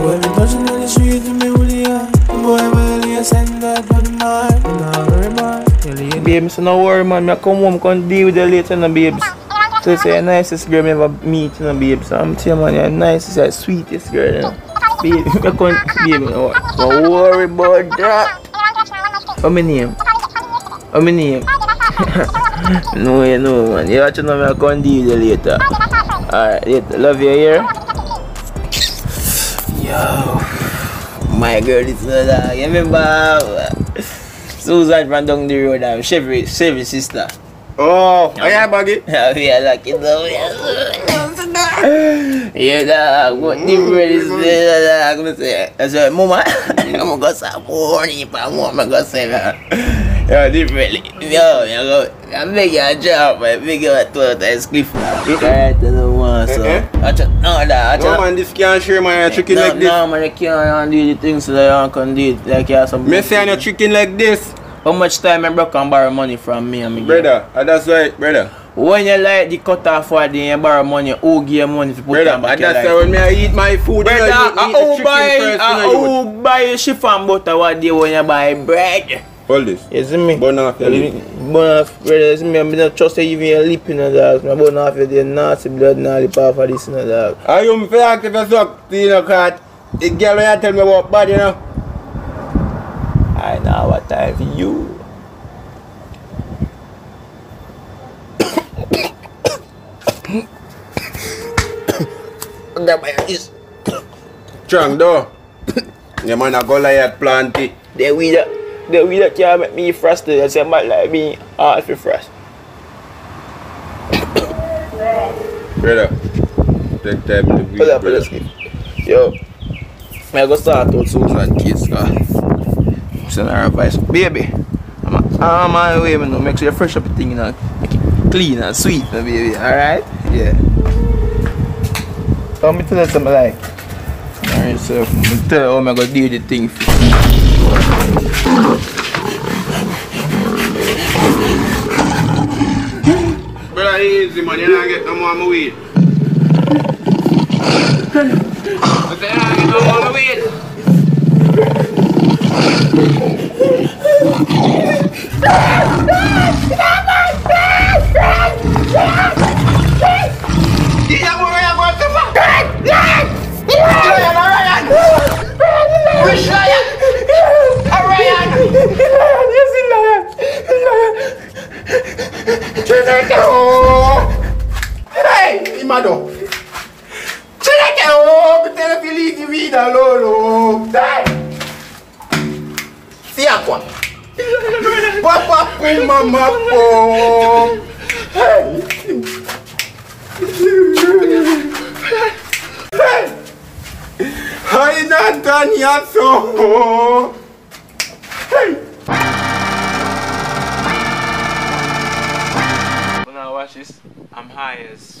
When the street, me boy, send that the very man. Babes, no worry man, me come home, come deal with you later, no babes. So say you're nicest girl me ever meet, you babes. I'm telling you man, you're nicest, you're sweetest girl, you know. Babe, me come, babe, no, worry about that. What my name? What my name? no, you know, man. You have to know me, I deal with you later. Alright. Love you here. Yo, my girl is so dog. You remember uh, Susan ran down the road and shaved his sister. Oh, are you baggy? Yeah, we are lucky though. Yeah, dog. What the mm. world is uh, uh, so dog. I said, Mama, I'm going to go some morning, but I'm going to go some that. Yeah, differently. Yo, you go. I'm making a job, but making a twelve times cliff. Right to the one, so. Eh, eh? I just, no. I No man, this can't share man, you're tricking no, like this. No, man, you can't do the things that you can do. it Like you have some. Me say you're tricking like this. How much time my bro can borrow money from me and me? Brother, and that's right, brother. When you like the cut off for the you borrow money, who give you money to put Brother, on back and that's life? when me I eat my food, Brother, you know, uh, you eat the who chicken buy, first, uh, you know, buy chiffon butter what day when you buy bread? Hold this. You see me? Burn off your lip. Burn off, brother. You see me? I don't trust you even your lip the dog. I burn off your nasty blood now lip off of this dog. Are you feel like if you suck, you know, cause the girl when you tell me about bad, you know. I know what time for you. That my is Strong though. Man a go like plenty. the weed that the weed that can make me frustrated. I say might like me hard for frost. Brother, take time to be Pull up, pull up, skip. Yo, me I go start out Susan kids. Uh, send her advice, baby. I'm on my way, man. Make sure you fresh up the thing, you know, make it clean and sweet, no, baby. All right? Yeah. Tell me to tell something like. Alright, so tell you how I'm gonna do the thing. Brother, easy man, you don't get no more weed. I you don't get no more weed. mmadụ chineke o oh, butere filigi idalolo eh. si akwa papapụ mamapụ eh. eh. Ai, Natania, socorro! When I watch this, I'm high as